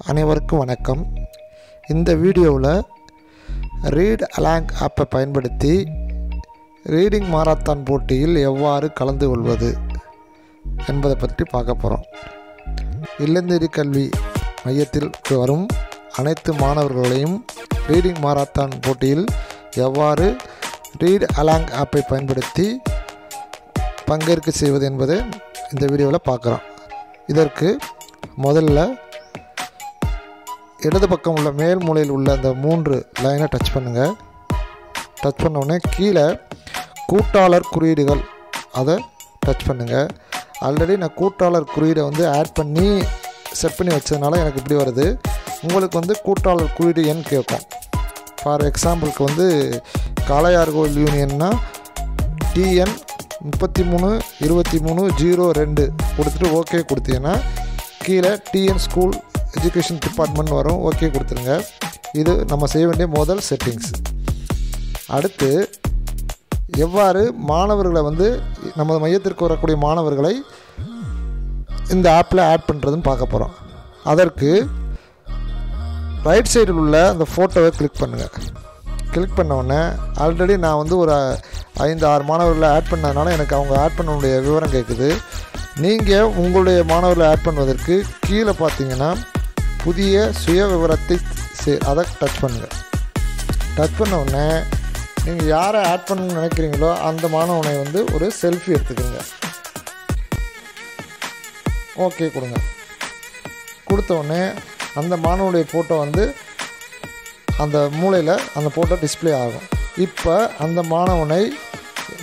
அனைவருக்கும் வணக்கம். இந்த வீடியோவில் ரீட் அலாங் ஆப்பை பயன்படுத்தி ரீடிங் மாரத்தான் போட்டியில் எவ்வாறு கலந்து கொள்வது என்பதை பற்றி பார்க்க போகிறோம் இல்லந்தேரி கல்வி மையத்தில் வரும் அனைத்து மாணவர்களையும் ரீடிங் மாரத்தான் போட்டியில் எவ்வாறு ரீட் அலாங் ஆப்பை பயன்படுத்தி பங்கேற்க செய்வது என்பதை இந்த வீடியோவில் பார்க்குறோம் இதற்கு முதல்ல இடது பக்கம் உள்ள மேல் மூலையில் உள்ள அந்த மூன்று லைனை டச் பண்ணுங்கள் டச் பண்ணோடனே கீழே கூட்டாளர் குறியீடுகள் அதை டச் பண்ணுங்கள் ஆல்ரெடி நான் கூட்டாளர் குறியீடை வந்து ஆட் பண்ணி செட் பண்ணி வச்சதுனால எனக்கு இப்படி வருது. உங்களுக்கு வந்து கூட்டாளர் குறியீடு எண் கேட்கும். ஃபார் எக்ஸாம்பிளுக்கு வந்து காளையார் கோயில் யூனியன்னா டிஎன் முப்பத்தி மூணு இருபத்தி மூணு ஜீரோ ரெண்டு கொடுத்துட்டு ஓகே கொடுத்தீங்கன்னா கீழே டிஎன் ஸ்கூல் எஜுகேஷன் டிபார்ட்மெண்ட் வரும். ஓகே கொடுத்துருங்க. இது நம்ம செய்ய வேண்டிய முதல் செட்டிங்ஸ் அடுத்து எவ்வாறு மாணவர்களை வந்து நமது மையத்திற்கு வரக்கூடிய மாணவர்களை இந்த ஆப்பில் ஆட் பண்ணுறதுன்னு பார்க்க போகிறோம். அதற்கு ரைட் சைடில் உள்ள அந்த ஃபோட்டோவை கிளிக் பண்ணுங்கள் கிளிக் பண்ண உடனே ஆல்ரெடி நான் வந்து ஒரு ஐந்து ஆறு மாணவர்களை ஆட் பண்ணதுனால எனக்கு அவங்க ஆட் பண்ணனுடைய விவரம் கேட்குது. நீங்கள் உங்களுடைய மாணவர்களை ஆட் பண்ணுவதற்கு கீழே பார்த்தீங்கன்னா புதிய சுய விவரத்தை சே அதை டச் பண்ணுங்கள் டச் பண்ணவுடனே நீங்கள் யாரை ஆட் பண்ணணும்னு நினைக்கிறீங்களோ அந்த மாணவனை வந்து ஒரு செல்ஃபி எடுத்துக்கோங்க. ஓகே கொடுங்க. கொடுத்தோடனே அந்த மாணவனுடைய ஃபோட்டோ வந்து அந்த மூளையில் அந்த ஃபோட்டோ டிஸ்ப்ளே ஆகும். இப்போ அந்த மாணவனை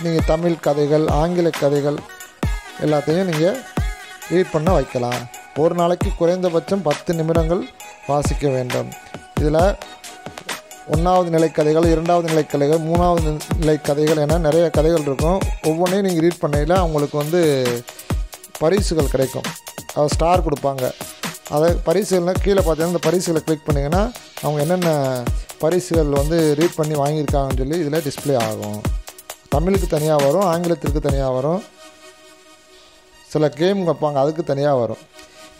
நீங்கள் தமிழ் கதைகள் ஆங்கில கதைகள் எல்லாத்தையும் நீங்கள் ரீட் பண்ண வைக்கலாம். ஒரு நாளைக்கு குறைந்தபட்சம் பத்து நிமிடங்கள் வாசிக்க வேண்டும். இதில் ஒன்றாவது நிலை கதைகள் இரண்டாவது நிலை கதைகள் மூணாவது நிலை கதைகள் என நிறைய கதைகள் இருக்கும். ஒவ்வொன்றையும் நீங்கள் ரீட் பண்ணையில் அவங்களுக்கு வந்து பரிசுகள் கிடைக்கும். அதை ஸ்டார் கொடுப்பாங்க. அதை பரிசுகள்னால் கீழே பார்த்தீங்கன்னா இந்த பரிசுகளை கிளிக் பண்ணிங்கன்னா அவங்க என்னென்ன பரிசுகள் வந்து ரீட் பண்ணி வாங்கியிருக்காங்கன்னு சொல்லி இதில் டிஸ்ப்ளே ஆகும். தமிழுக்கு தனியாக வரும் ஆங்கிலத்திற்கு தனியாக வரும். சில கேம் வைப்பாங்க அதுக்கு தனியாக வரும்.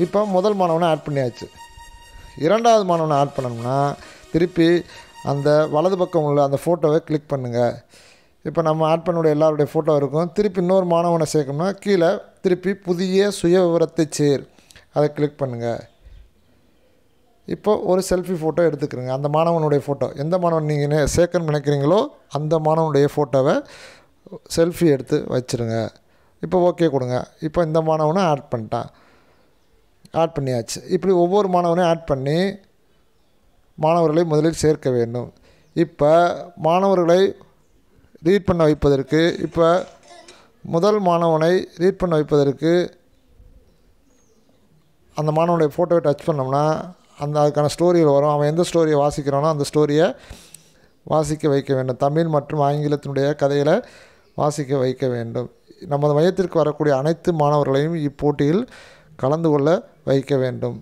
இப்போ முதல் மாணவனை ஆட் பண்ணியாச்சு. இரண்டாவது மாணவனை ஆட் பண்ணணும்னா திருப்பி அந்த வலது பக்கம் உள்ள அந்த ஃபோட்டோவை கிளிக் பண்ணுங்கள் இப்போ நம்ம ஆட் பண்ணக்கூடிய எல்லாருடைய ஃபோட்டோ இருக்கும். திருப்பி இன்னொரு மாணவனை சேர்க்கணும்னா கீழே திருப்பி புதிய சுய விவரத்தை சேர். அதை கிளிக் பண்ணுங்கள் இப்போ ஒரு செல்ஃபி ஃபோட்டோ எடுத்துக்கிறோங்க. அந்த மாணவனுடைய ஃபோட்டோ எந்த மாணவன் நீங்கள் சேர்க்கணும்னு நினைக்கிறீங்களோ அந்த மாணவனுடைய ஃபோட்டோவை செல்ஃபி எடுத்து வச்சுருங்க. இப்போ ஓகே கொடுங்க. இப்போ இந்த மாணவனை ஆட் பண்ணிட்டான். ஆட் பண்ணியாச்சு. இப்படி ஒவ்வொரு மாணவனையும் ஆட் பண்ணி மாணவர்களை முதலில் சேர்க்க வேண்டும். இப்போ மாணவர்களை ரீட் பண்ண வைப்பதற்கு இப்போ முதல் மாணவனை ரீட் பண்ண வைப்பதற்கு அந்த மாணவனுடைய ஃபோட்டோவை டச் பண்ணோம்னா அந்த அதுக்கான ஸ்டோரியில் வரும். அவன் எந்த ஸ்டோரியை வாசிக்கிறானோ அந்த ஸ்டோரியை வாசிக்க வைக்க வேண்டும். தமிழ் மற்றும் ஆங்கிலத்தினுடைய கதைகளை வாசிக்க வைக்க வேண்டும். நமது மையத்திற்கு வரக்கூடிய அனைத்து மாணவர்களையும் இப்போட்டியில் கலந்து கொள்ள வைக்க வேண்டும்.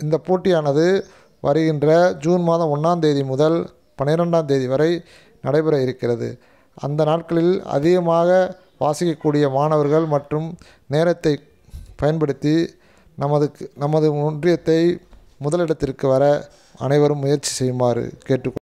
இந்த போட்டியானது வருகின்ற ஜூன் மாதம் ஒன்றாம் தேதி முதல் பன்னிரெண்டாம் தேதி வரை நடைபெற இருக்கிறது. அந்த நாட்களில் அதிகமாக வாசிக்கக்கூடிய மாணவர்கள் மற்றும் நேரத்தை பயன்படுத்தி நமது நமது ஒன்றியத்தை முதலிடத்திற்கு வர அனைவரும் முயற்சி செய்யுமாறு கேட்டுக்கொள்